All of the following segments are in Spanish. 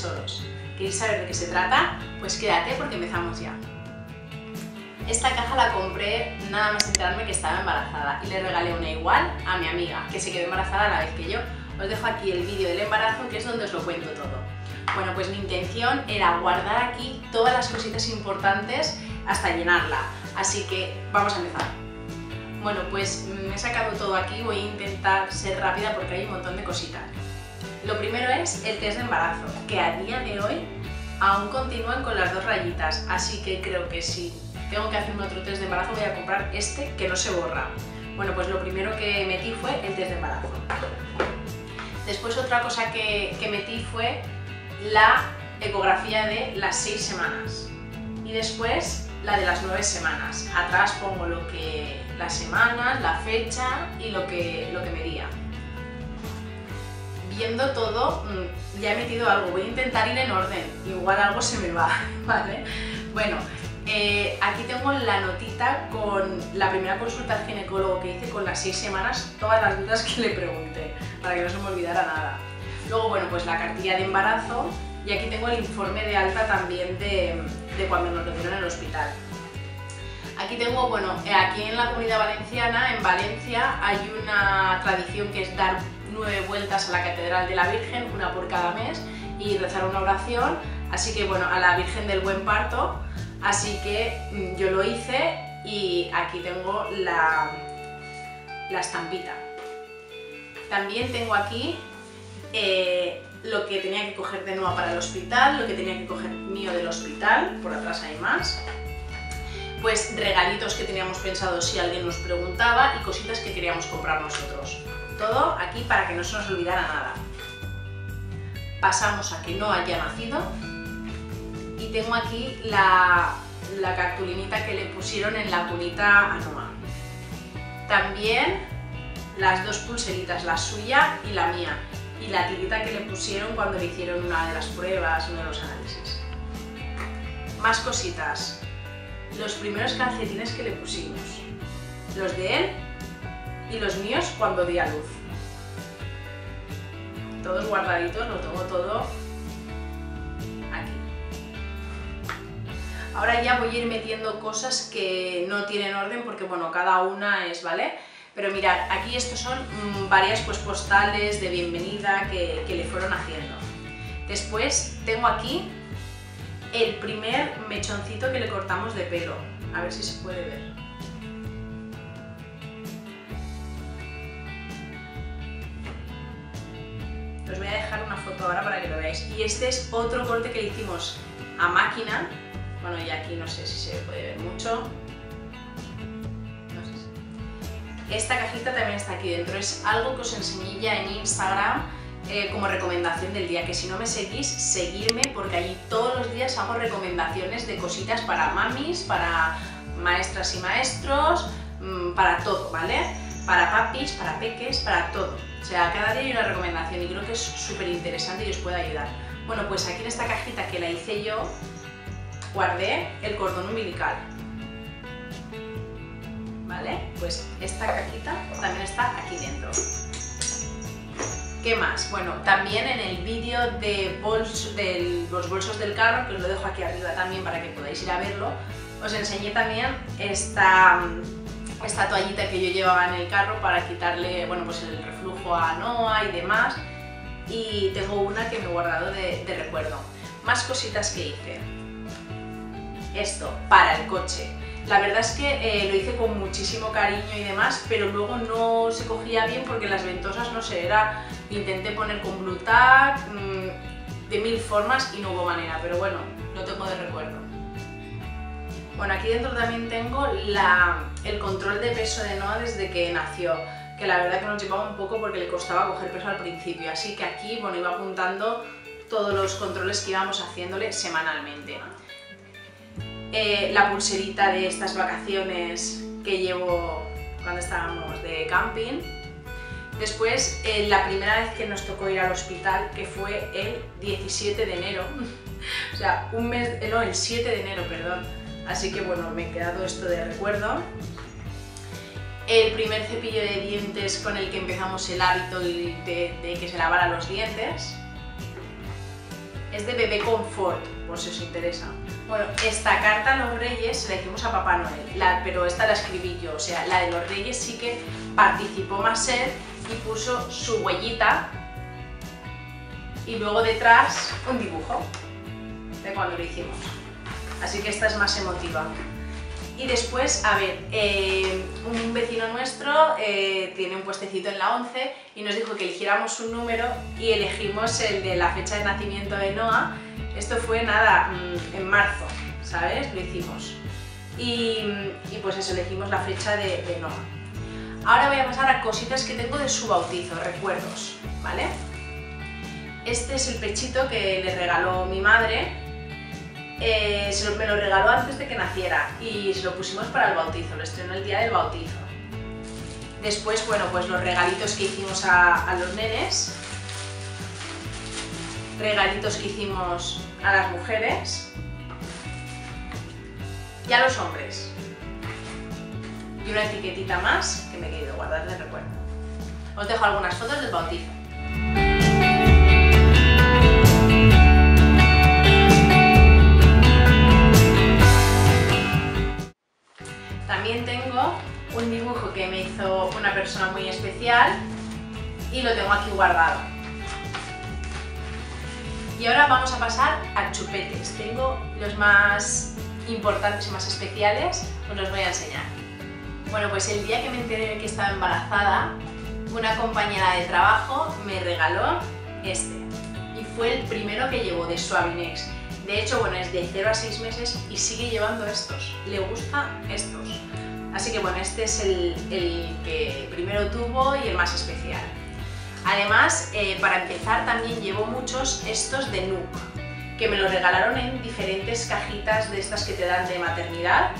tesoros. ¿Queréis saber de qué se trata? Pues quédate porque empezamos ya. Esta caja la compré nada más enterarme que estaba embarazada y le regalé una igual a mi amiga, que se quedó embarazada a la vez que yo. Os dejo aquí el vídeo del embarazo, que es donde os lo cuento todo. Bueno, pues mi intención era guardar aquí todas las cositas importantes hasta llenarla. Así que vamos a empezar. Bueno, pues me he sacado todo aquí, voy a intentar ser rápida porque hay un montón de cositas. Lo primero es el test de embarazo, que a día de hoy aún continúan con las dos rayitas, así que creo que si tengo que hacerme otro test de embarazo voy a comprar este que no se borra. Bueno, pues lo primero que metí fue el test de embarazo. Después otra cosa que, metí fue la ecografía de las seis semanas y después la de las nueve semanas. Atrás pongo lo que las semanas, la fecha y lo que, lo que medía. Viendo todo, mm, ya he metido algo, voy a intentar ir en orden, igual algo se me va, ¿vale? Bueno, eh, aquí tengo la notita con la primera consulta al ginecólogo que hice con las seis semanas, todas las dudas que le pregunté, para que no se me olvidara nada. Luego, bueno, pues la cartilla de embarazo y aquí tengo el informe de alta también de, cuando nos lo dieron en el hospital. Aquí tengo, bueno, eh, aquí en la comunidad valenciana, en Valencia, hay una tradición que es dar nueve vueltas a la Catedral de la Virgen, una por cada mes, y rezar una oración, así que bueno, a la Virgen del Buen Parto, así que mm, yo lo hice y aquí tengo la, la estampita. También tengo aquí eh, lo que tenía que coger de nuevo para el hospital, lo que tenía que coger mío del hospital, por atrás hay más, pues regalitos que teníamos pensado si alguien nos preguntaba y cositas que queríamos comprar nosotros. Todo aquí para que no se nos olvidara nada. Pasamos a que no haya nacido y tengo aquí la, la cartulinita que le pusieron en la cunita a Noah. También las dos pulseritas, la suya y la mía y la tirita que le pusieron cuando le hicieron una de las pruebas, uno de los análisis. Más cositas. Los primeros calcetines que le pusimos. Los de él y los míos cuando di a luz. Todos guardaditos, lo tengo todo aquí. Ahora ya voy a ir metiendo cosas que no tienen orden porque bueno, cada una es, ¿vale? Pero mirad, aquí estos son mm, varias pues, postales de bienvenida que, le fueron haciendo. Después tengo aquí el primer mechoncito que le cortamos de pelo. A ver si se puede ver. Os voy a dejar una foto ahora para que lo veáis. Y este es otro corte que le hicimos a máquina. Bueno, y aquí no sé si se puede ver mucho. Esta cajita también está aquí dentro, es algo que os enseñé ya en Instagram eh, como recomendación del día, que si no me seguís, seguirme porque allí todos los días hago recomendaciones de cositas para mamis, para maestras y maestros, mm, para todo, ¿vale? Para papis, para peques, para todo. O sea, cada día hay una recomendación y creo que es súper interesante y os puede ayudar. Bueno, pues aquí en esta cajita que la hice yo, guardé el cordón umbilical. Pues esta cajita también está aquí dentro. ¿Qué más? Bueno, también en el vídeo de, los bolsos del carro, que os lo dejo aquí arriba también para que podáis ir a verlo, os enseñé también esta, esta toallita que yo llevaba en el carro para quitarle bueno, pues el reflujo a Noah y demás. Y tengo una que me he guardado de, recuerdo. Más cositas que hice. Esto, para el coche. La verdad es que eh, lo hice con muchísimo cariño y demás, pero luego no se cogía bien porque las ventosas, no sé, era... Intenté poner con Blue mm, de mil formas y no hubo manera, pero bueno, lo tengo de recuerdo. Bueno, aquí dentro también tengo el control de peso de Noah desde que nació, que la verdad que nos llevaba un poco porque le costaba coger peso al principio, así que aquí, bueno, iba apuntando todos los controles que íbamos haciéndole semanalmente. Eh, la pulserita de estas vacaciones que llevo cuando estábamos de camping. Después, eh, la primera vez que nos tocó ir al hospital, que fue el 17 de enero, o sea, un mes, eh, no, el 7 de enero, perdón, Así que bueno, me queda todo esto de recuerdo. El primer cepillo de dientes con el que empezamos el hábito de, que se lavara los dientes. Es de Bebé Confort, por si os interesa. Bueno, esta carta a los reyes se la hicimos a Papá Noel, pero esta la escribí yo, o sea, la de los reyes sí que participó él y puso su huellita y luego detrás un dibujo de cuando lo hicimos. Así que esta es más emotiva. Y después, a ver, eh, un vecino nuestro eh, tiene un puestecito en la 11 y nos dijo que eligiéramos un número y elegimos el de la fecha de nacimiento de Noah. Esto fue nada, mm, en marzo, ¿sabes? Lo hicimos. Y, pues eso, elegimos la fecha de, de Noah. Ahora voy a pasar a cositas que tengo de su bautizo, recuerdos, ¿vale? Este es el pechito que le regaló mi madre eh, me lo regaló antes de que naciera y se lo pusimos para el bautizo, lo estrenó el día del bautizo. Después, bueno, pues los regalitos que hicimos a, los nenes, regalitos que hicimos a las mujeres y a los hombres. Y una etiquetita más que me he querido guardar de recuerdo. Os dejo algunas fotos del bautizo. Una persona muy especial y lo tengo aquí guardado. Y ahora vamos a pasar a chupetes. Tengo los más importantes y más especiales, os los voy a enseñar. Bueno, pues el día que me enteré que estaba embarazada, una compañera de trabajo me regaló este. Y fue el primero que llevó de Suavinex. De hecho, bueno, es de 0 a 6 meses y sigue llevando estos. Le gustan estos. Así que bueno, este es el, que primero tuvo y el más especial. Además, eh, para empezar también llevo muchos estos de Nook, que me los regalaron en diferentes cajitas de estas que te dan de maternidad.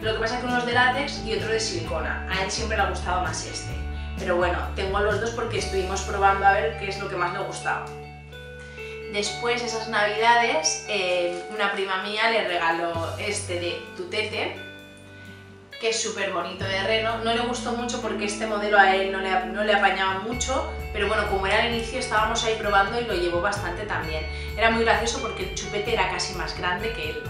Lo que pasa es que uno es de látex y otro de silicona. A él siempre le ha gustado más este. Pero bueno, tengo los dos porque estuvimos probando a ver qué es lo que más le gustaba. Después, esas navidades, eh, una prima mía le regaló este de Tutete, que es súper bonito de Reno. No le gustó mucho porque este modelo a él no le, no le apañaba mucho, pero bueno, como era el inicio estábamos ahí probando y lo llevó bastante también. Era muy gracioso porque el chupete era casi más grande que él.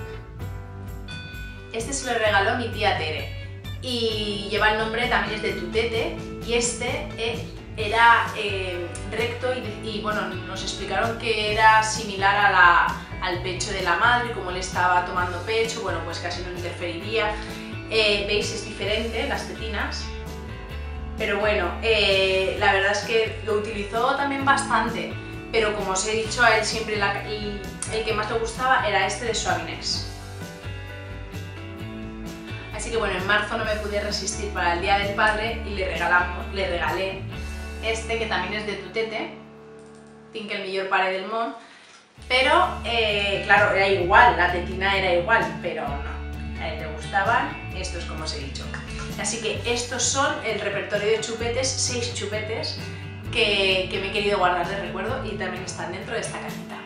Este se lo regaló mi tía Tere y lleva el nombre también es de Tutete y este eh, era eh, recto y, bueno, nos explicaron que era similar a la, al pecho de la madre, como él estaba tomando pecho, bueno, pues casi no interferiría eh, veis es diferente las tetinas, pero bueno, eh, la verdad es que lo utilizó también bastante, pero como os he dicho, a él siempre el, que más le gustaba era este de Suavinex. Así que bueno, en marzo no me pude resistir para el Día del Padre y le, regalamos, le regalé este que también es de Tutete, Think el mejor pare del Mon, pero eh, claro, era igual, la tetina era igual, pero no, a él le gustaban estos como os he dicho. Así que estos son el repertorio de chupetes, seis chupetes que, me he querido guardar de recuerdo y también están dentro de esta cajita.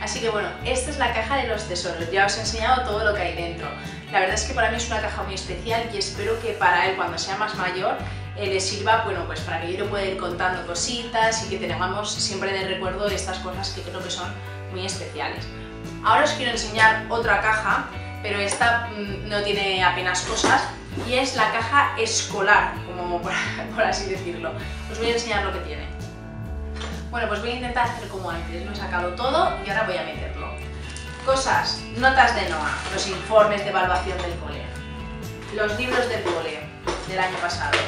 Así que bueno, esta es la caja de los tesoros, ya os he enseñado todo lo que hay dentro. La verdad es que para mí es una caja muy especial y espero que para él cuando sea más mayor eh, le sirva bueno, pues para que yo le pueda ir contando cositas y que tengamos siempre de recuerdo estas cosas que creo que son muy especiales. Ahora os quiero enseñar otra caja pero esta mm, no tiene apenas cosas y es la caja escolar, como por, así decirlo. Os voy a enseñar lo que tiene. Bueno, pues voy a intentar hacer como antes, lo he sacado todo y ahora voy a meterlo. Cosas, notas de NOA, los informes de evaluación del cole, los libros del cole del año pasado.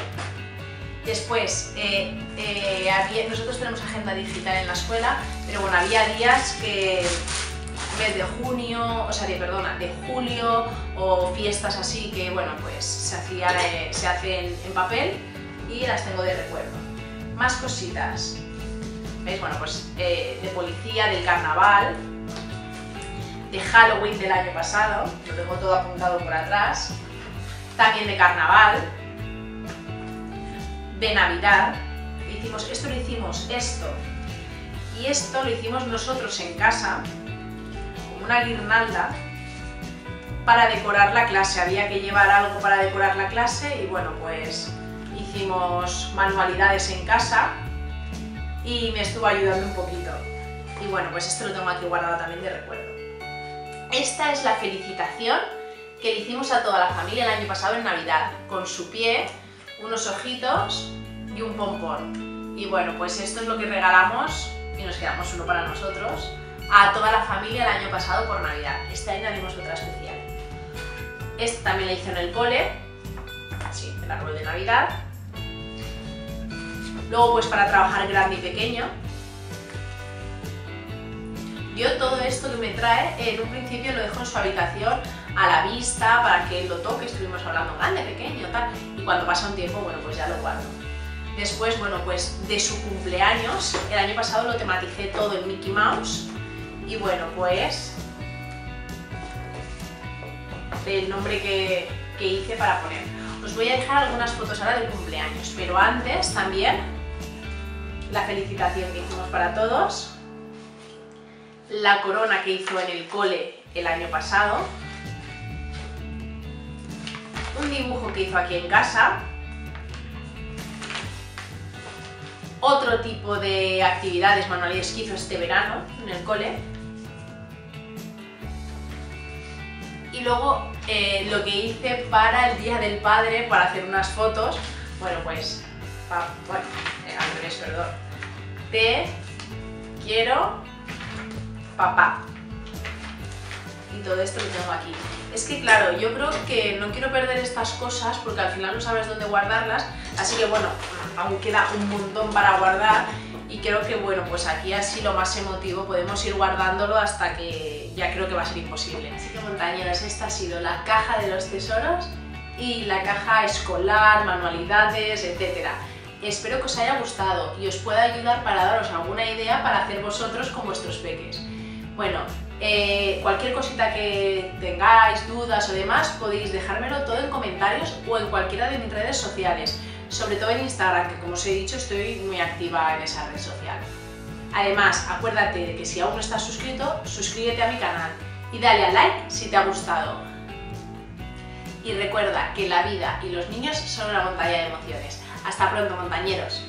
Después, eh, eh, nosotros tenemos agenda digital en la escuela, pero bueno, había días que mes de junio, o sea, de, perdona, de julio o fiestas así que, bueno, pues se, hacía, se hacen en papel y las tengo de recuerdo. Más cositas. ¿Veis? Bueno, pues eh, de policía, del carnaval, de Halloween del año pasado, lo tengo todo apuntado por atrás, también de carnaval, de Navidad, hicimos, esto lo hicimos, esto, y esto lo hicimos nosotros en casa, una guirnalda para decorar la clase. Había que llevar algo para decorar la clase y bueno, pues hicimos manualidades en casa y me estuvo ayudando un poquito. Y bueno, pues esto lo tengo aquí guardado también de recuerdo. Esta es la felicitación que le hicimos a toda la familia el año pasado en Navidad, con su pie, unos ojitos y un pompón. Y bueno, pues esto es lo que regalamos, y nos quedamos uno para nosotros, a toda la familia el año pasado por Navidad. Este año haremos otra especial. Esta también la hice en el cole, así, el árbol de Navidad. Luego pues para trabajar grande y pequeño. Yo todo esto que me trae, en un principio lo dejo en su habitación a la vista para que él lo toque, estuvimos hablando grande, pequeño, tal, y cuando pasa un tiempo, bueno, pues ya lo guardo. Después, bueno, pues de su cumpleaños, el año pasado lo tematicé todo en Mickey Mouse, y bueno, pues el nombre que, que hice para poner. Os voy a dejar algunas fotos ahora del cumpleaños, pero antes también la felicitación que hicimos para todos, la corona que hizo en el cole el año pasado, un dibujo que hizo aquí en casa, otro tipo de actividades manuales que hizo este verano en el cole, y luego eh, lo que hice para el Día del Padre, para hacer unas fotos, bueno pues, bueno, eh, perdón, te quiero papá. Y todo esto lo tengo aquí. Es que claro, yo creo que no quiero perder estas cosas porque al final no sabes dónde guardarlas, así que bueno, aún queda un montón para guardar y creo que bueno, pues aquí así lo más emotivo podemos ir guardándolo hasta que ya creo que va a ser imposible. Así que montañeros, esta ha sido la caja de los tesoros y la caja escolar, manualidades, etcétera. Espero que os haya gustado y os pueda ayudar para daros alguna idea para hacer vosotros con vuestros peques. Bueno, eh, cualquier cosita que tengáis, dudas o demás, podéis dejármelo todo en comentarios o en cualquiera de mis redes sociales, sobre todo en Instagram, que como os he dicho estoy muy activa en esa red social. Además, acuérdate de que si aún no estás suscrito, suscríbete a mi canal y dale a like si te ha gustado. Y recuerda que la vida y los niños son una montaña de emociones. Hasta pronto, montañeros.